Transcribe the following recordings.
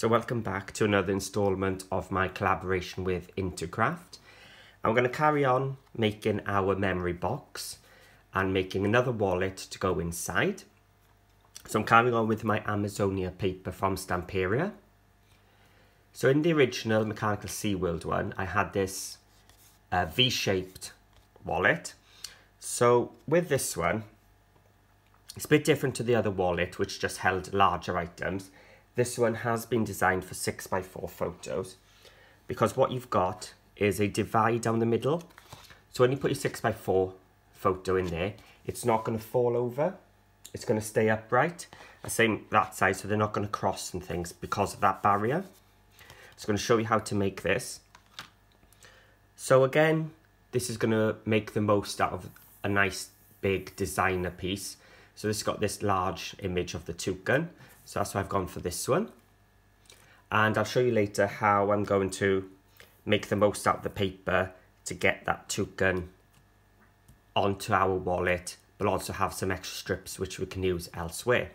So welcome back to another instalment of my collaboration with In2Craft. I'm going to carry on making our memory box and making another wallet to go inside. So I'm carrying on with my Amazonia paper from Stamperia. So in the original Mechanical SeaWorld one, I had this uh, V-shaped wallet. So with this one, it's a bit different to the other wallet, which just held larger items. This one has been designed for 6x4 photos because what you've got is a divide down the middle. So when you put your 6x4 photo in there, it's not going to fall over. It's going to stay upright. The same that side, so they're not going to cross and things because of that barrier. I'm going to show you how to make this. So again, this is going to make the most out of a nice big designer piece. So this got this large image of the toucan. So that's why I've gone for this one. And I'll show you later how I'm going to make the most out of the paper to get that toucan onto our wallet, but also have some extra strips which we can use elsewhere.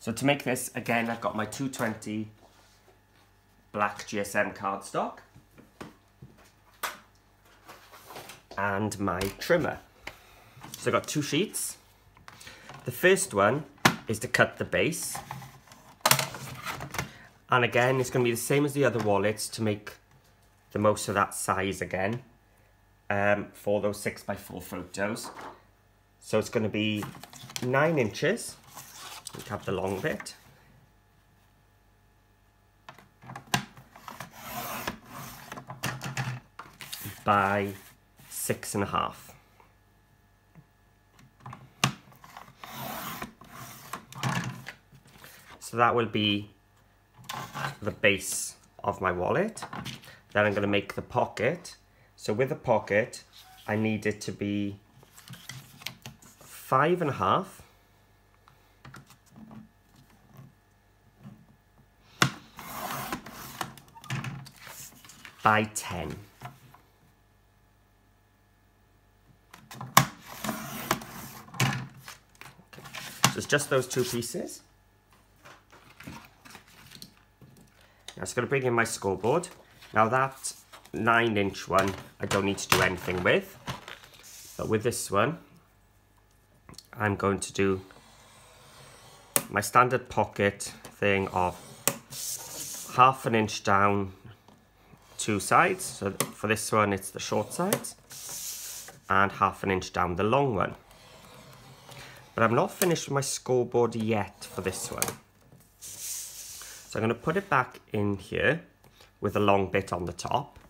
So to make this, again, I've got my 220 black GSM cardstock and my trimmer. So I've got two sheets. The first one is to cut the base. And again, it's going to be the same as the other wallets to make the most of that size again um, for those 6x4 photos. So it's going to be 9 inches. We have the long bit. By six and a half. So that will be the base of my wallet. Then I'm going to make the pocket. So with the pocket, I need it to be five and a half. by 10. So it's just those two pieces. Now it's going to bring in my scoreboard. Now that 9 inch one I don't need to do anything with. But with this one, I'm going to do my standard pocket thing of half an inch down two sides. So for this one, it's the short sides and half an inch down the long one. But I'm not finished with my scoreboard yet for this one. So I'm going to put it back in here with a long bit on the top.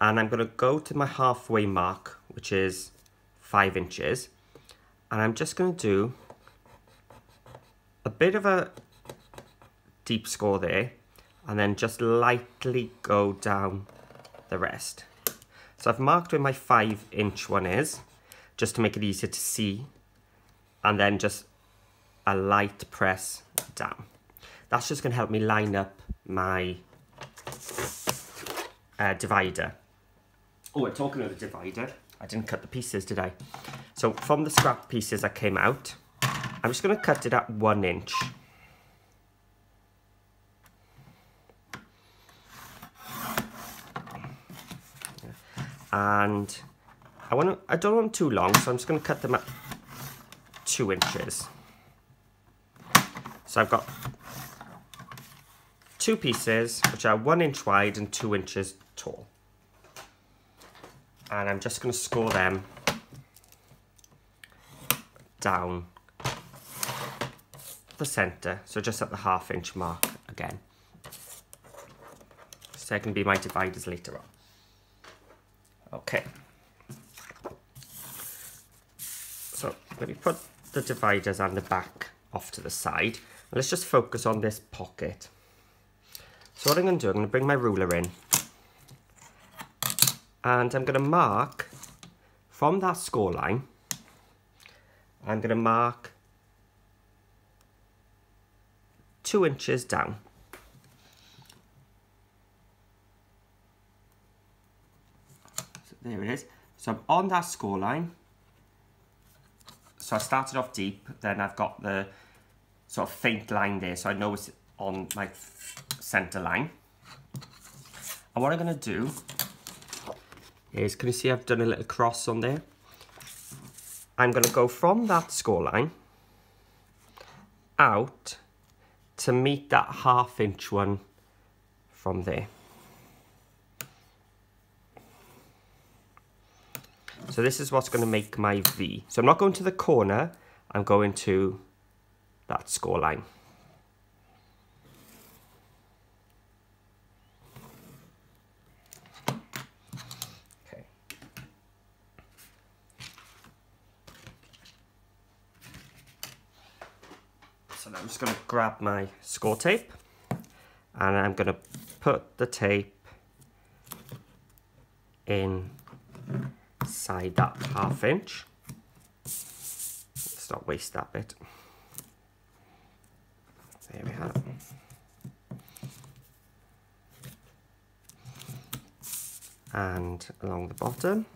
And I'm going to go to my halfway mark, which is 5 inches. And I'm just going to do a bit of a deep score there. And then just lightly go down the rest. So I've marked where my 5 inch one is, just to make it easier to see and then just a light press down. That's just going to help me line up my uh, divider. Oh, and talking of the divider, I didn't cut the pieces, did I? So from the scrap pieces that came out, I'm just going to cut it at one inch. And I want to, I don't want them too long, so I'm just going to cut them at two inches. So I've got two pieces which are one inch wide and two inches tall. And I'm just going to score them down the centre, so just at the half inch mark again. So I can be my dividers later on. Okay. So let me put the dividers and the back off to the side. let's just focus on this pocket. So what I'm going to do, I'm going to bring my ruler in. And I'm going to mark from that score line, I'm going to mark two inches down. So there it is. So I'm on that score line so I started off deep, then I've got the sort of faint line there, so I know it's on my center line. And what I'm going to do is, can you see I've done a little cross on there? I'm going to go from that score line out to meet that half inch one from there. So this is what's going to make my V. So I'm not going to the corner, I'm going to that score line. So I'm just going to grab my score tape and I'm going to put the tape in side that half inch. Let's not waste that bit. There we have And along the bottom.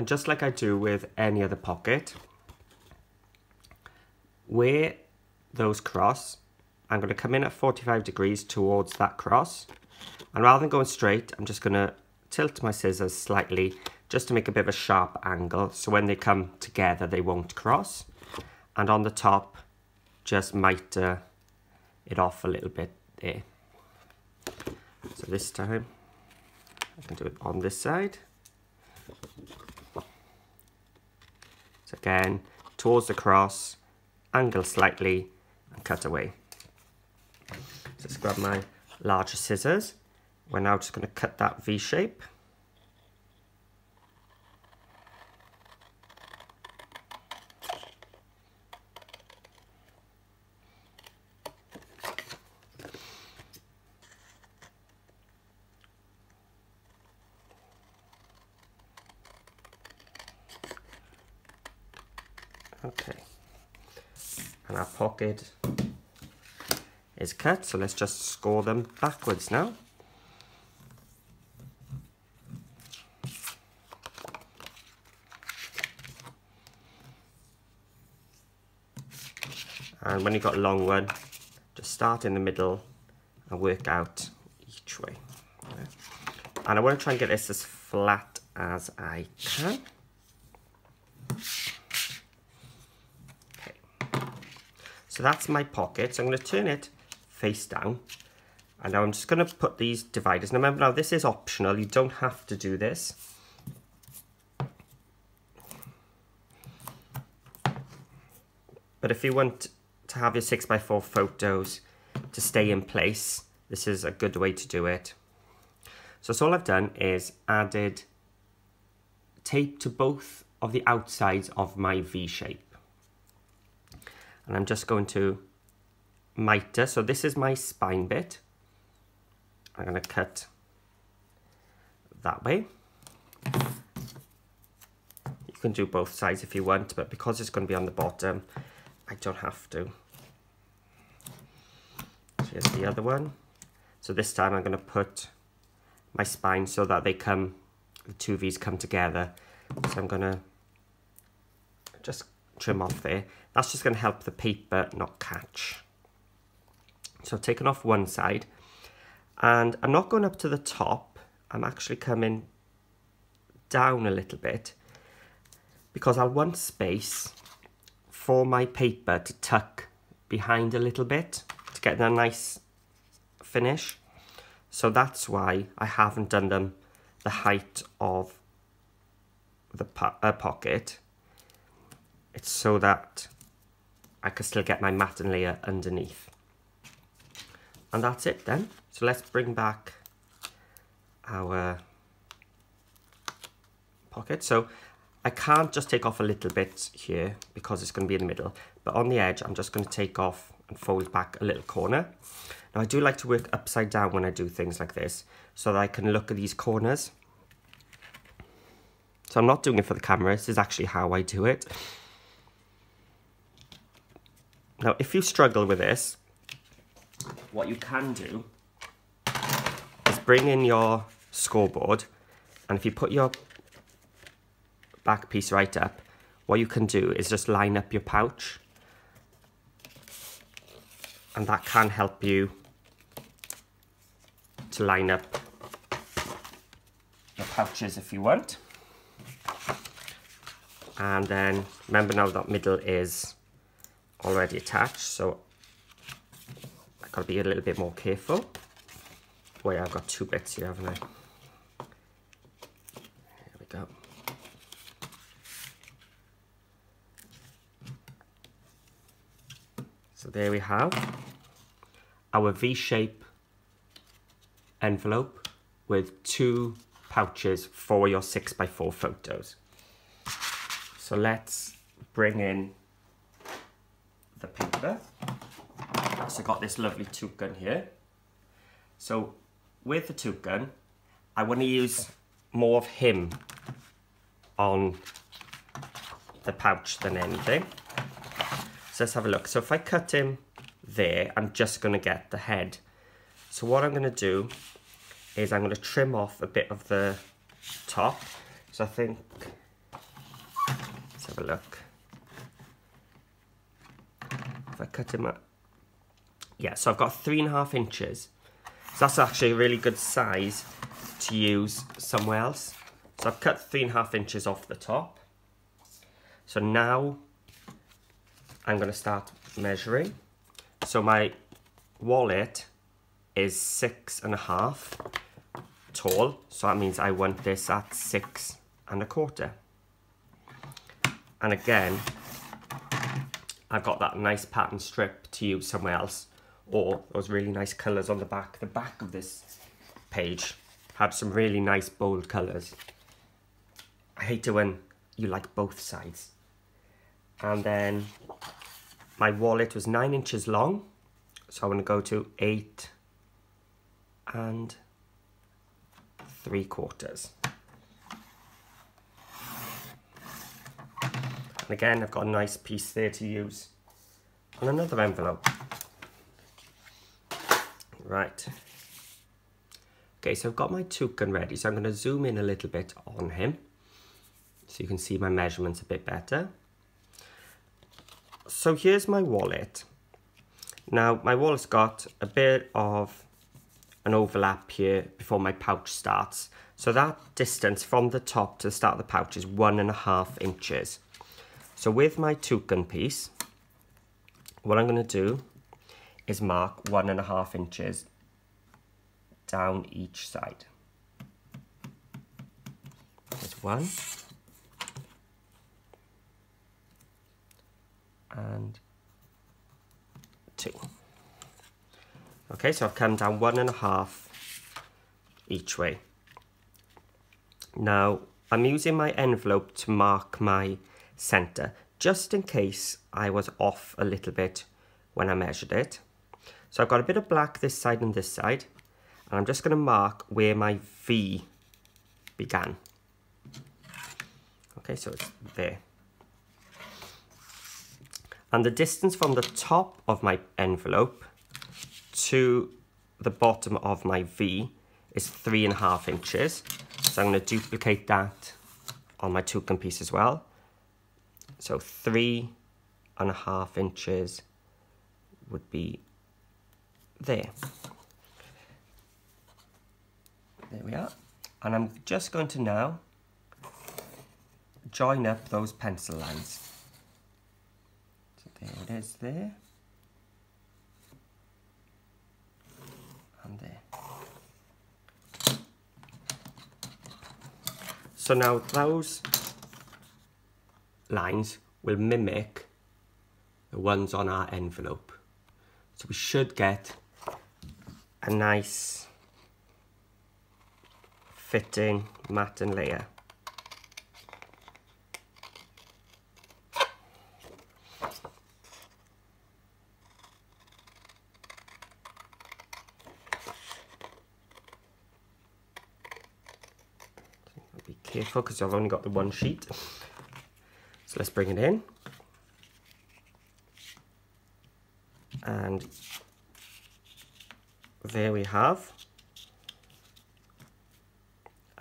And just like I do with any other pocket, where those cross, I'm going to come in at 45 degrees towards that cross. And rather than going straight, I'm just going to tilt my scissors slightly just to make a bit of a sharp angle. So when they come together, they won't cross. And on the top, just miter it off a little bit there. So this time, I can do it on this side. So again, towards the cross, angle slightly, and cut away. Just grab my larger scissors. We're now just going to cut that V shape. Okay. And our pocket is cut, so let's just score them backwards now. And when you've got a long one, just start in the middle and work out each way. And I want to try and get this as flat as I can. So that's my pocket. So I'm going to turn it face down. And now I'm just going to put these dividers. Now remember, now this is optional. You don't have to do this. But if you want to have your 6x4 photos to stay in place, this is a good way to do it. So, so all I've done is added tape to both of the outsides of my V shape. And I'm just going to miter. So this is my spine bit. I'm going to cut that way. You can do both sides if you want, but because it's going to be on the bottom, I don't have to. So here's the other one. So this time I'm going to put my spine so that they come, the two V's come together. So I'm going to just trim off there. That's just going to help the paper not catch. So I've taken off one side and I'm not going up to the top. I'm actually coming down a little bit because I want space for my paper to tuck behind a little bit to get a nice finish. So that's why I haven't done them the height of the po uh, pocket. It's so that I can still get my matting layer underneath. And that's it then. So let's bring back our pocket. So I can't just take off a little bit here because it's going to be in the middle. But on the edge, I'm just going to take off and fold back a little corner. Now I do like to work upside down when I do things like this so that I can look at these corners. So I'm not doing it for the camera, this is actually how I do it. Now if you struggle with this, what you can do is bring in your scoreboard and if you put your back piece right up, what you can do is just line up your pouch and that can help you to line up your pouches if you want. And then remember now that middle is already attached so I've got to be a little bit more careful. Wait I've got two bits here haven't I? There we go. So there we have our V-shape envelope with two pouches for your 6x4 photos. So let's bring in the paper. So I got this lovely toucan here. So with the toucan, I want to use more of him on the pouch than anything. So let's have a look. So if I cut him there, I'm just going to get the head. So what I'm going to do is I'm going to trim off a bit of the top. So I think let's have a look. I cut him up. Yeah, so I've got three and a half inches. So that's actually a really good size to use somewhere else. So I've cut three and a half inches off the top. So now I'm going to start measuring. So my wallet is six and a half tall. So that means I want this at six and a quarter. And again, I've got that nice pattern strip to use somewhere else or those really nice colours on the back. The back of this page had some really nice bold colours. I hate it when you like both sides. And then my wallet was nine inches long. So I'm going to go to eight and three quarters. And again, I've got a nice piece there to use on another envelope. Right. Okay, so I've got my toucan ready. So I'm going to zoom in a little bit on him so you can see my measurements a bit better. So here's my wallet. Now, my wallet's got a bit of an overlap here before my pouch starts. So that distance from the top to the start of the pouch is one and a half inches. So with my toucan piece, what I'm going to do is mark one and a half inches down each side. There's one. And two. Okay, so I've come down one and a half each way. Now, I'm using my envelope to mark my center, just in case I was off a little bit when I measured it. So I've got a bit of black this side and this side, and I'm just going to mark where my V began. Okay, so it's there. And the distance from the top of my envelope to the bottom of my V is three and a half inches. So I'm going to duplicate that on my toucan piece as well. So three and a half inches would be there. There we are. And I'm just going to now join up those pencil lines. So there it is there. And there. So now those lines will mimic the ones on our envelope. So we should get a nice fitting mat and layer. Be careful because I've only got the one sheet. So let's bring it in. And there we have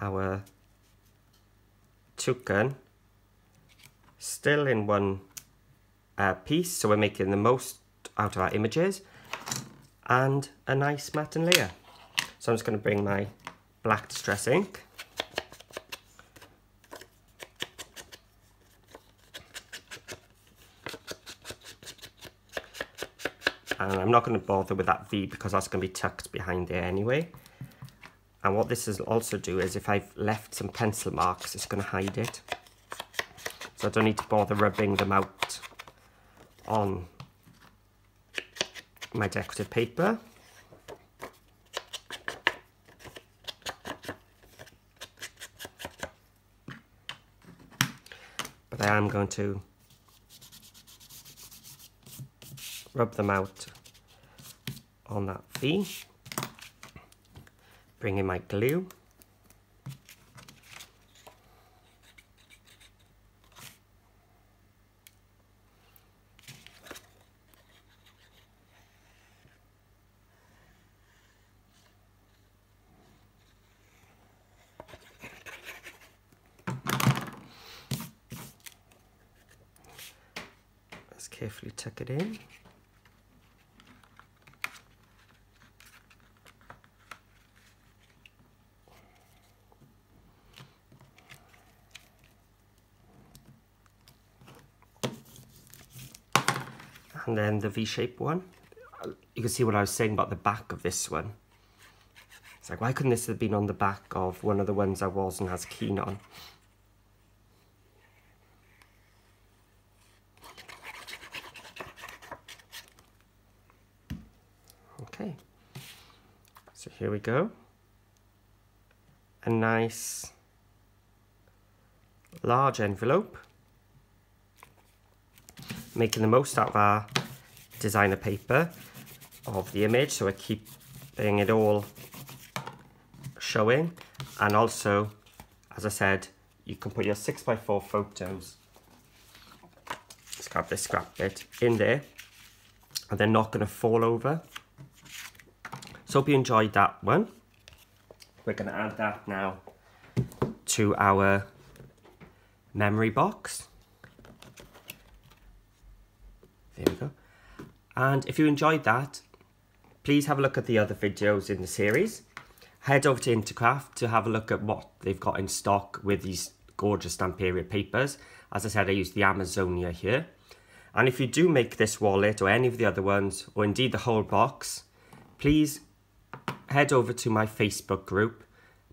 our toucan still in one uh, piece, so we're making the most out of our images, and a nice matte and layer. So I'm just going to bring my black distress ink, and I'm not going to bother with that V because that's going to be tucked behind there anyway. And what this will also do is if I've left some pencil marks, it's going to hide it. So I don't need to bother rubbing them out on my decorative paper. But I am going to rub them out on that V. Bring in my glue. Let's carefully tuck it in. And then the V-shaped one. You can see what I was saying about the back of this one. It's like, why couldn't this have been on the back of one of the ones I was and has keen on? Okay, so here we go. A nice large envelope making the most out of our designer paper of the image so I keep keeping it all showing. And also as I said you can put your 6x4 photos. Let's grab this scrap bit in there. And they're not going to fall over. So hope you enjoyed that one. We're going to add that now to our memory box. There we go. And if you enjoyed that, please have a look at the other videos in the series. Head over to In2Craft to have a look at what they've got in stock with these gorgeous Stamperia papers. As I said, I use the Amazonia here. And if you do make this wallet or any of the other ones, or indeed the whole box, please head over to my Facebook group,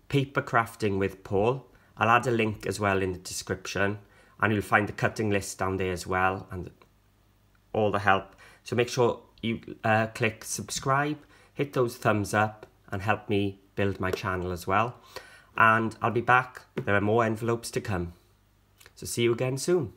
Paper Crafting with Paul. I'll add a link as well in the description and you'll find the cutting list down there as well and all the help. So make sure you uh, click subscribe, hit those thumbs up and help me build my channel as well. And I'll be back. There are more envelopes to come. So see you again soon.